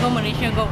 跟我们林炫购。